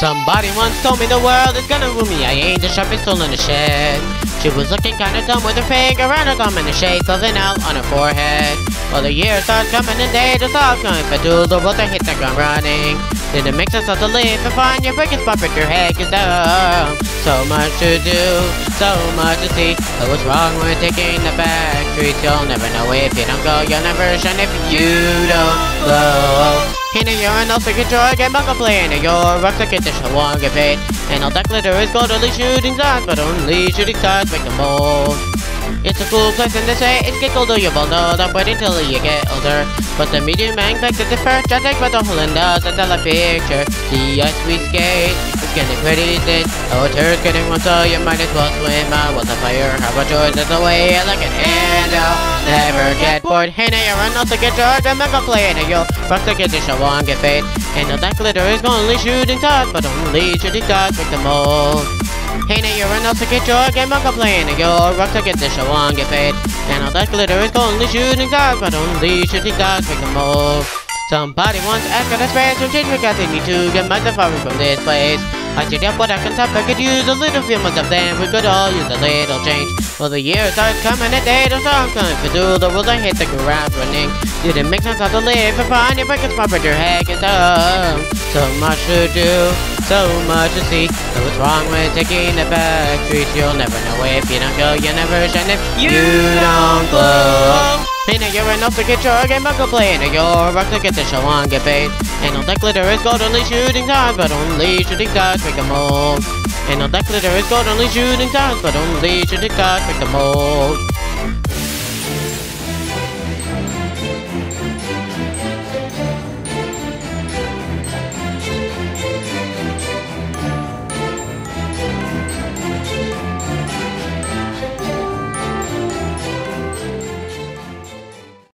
Somebody once told me the world is gonna ruin me. I ain't the sharpest tool in the shed. She was looking kinda dumb with her finger and her thumb in the shape of an L on her forehead. Well, the years start coming and day to stop going for do the world to hit the ground running. Then it makes us all to live and find your biggest spot but your head is down. So much to do, so much to see. But what's wrong with taking the back streets? You'll never know if you don't go. You'll never shine if you don't glow. In a urinal, so get your game back play in your a dish, won't get paid. And all that glitter is gold, only shooting stars, but only shooting stars make them bold. It's a cool and they say it's get colder, you will know that wait until you get older. But the medium man it's the first drastic, but the whole end does a tell a picture. See us we skate, it's getting pretty thin. Oh, it's getting one, so you might as well swim out with the fire. How about yours? That's the way I like it. And I'll never get bored. Hey, now you're run also get yours, I'm gonna play it. Yo, rock the kid, show on get paid. And all that glitter is only shooting stars, but only shooting stars make the mold. Hey, now you're an to get your game, I'm playing it. Your rock to get the show on, get paid. And all that glitter is only shooting stars, but only shooting stars make the mold. Somebody asked for the space, which is because they need to get my safari from this place. I said, yeah, but I can stop, I could use a little few months of them, we could all use a little change. Well, the years start coming, and they don't stop coming, for do the world, I hit the ground running. Didn't make sense how to live, and find your spot, but your head is dumb. So much to do, so much to see. So what's wrong with taking the back streets? You'll never know if you don't go, you'll never shine if you don't glow. Hey, now you're enough to get your game back play, and you're rock to get the show on, get paid. And all that glitter is gold, only shooting stars, but only shooting stars make the mold. And all that glitter is gold, only shooting stars, but only shooting stars make the mold.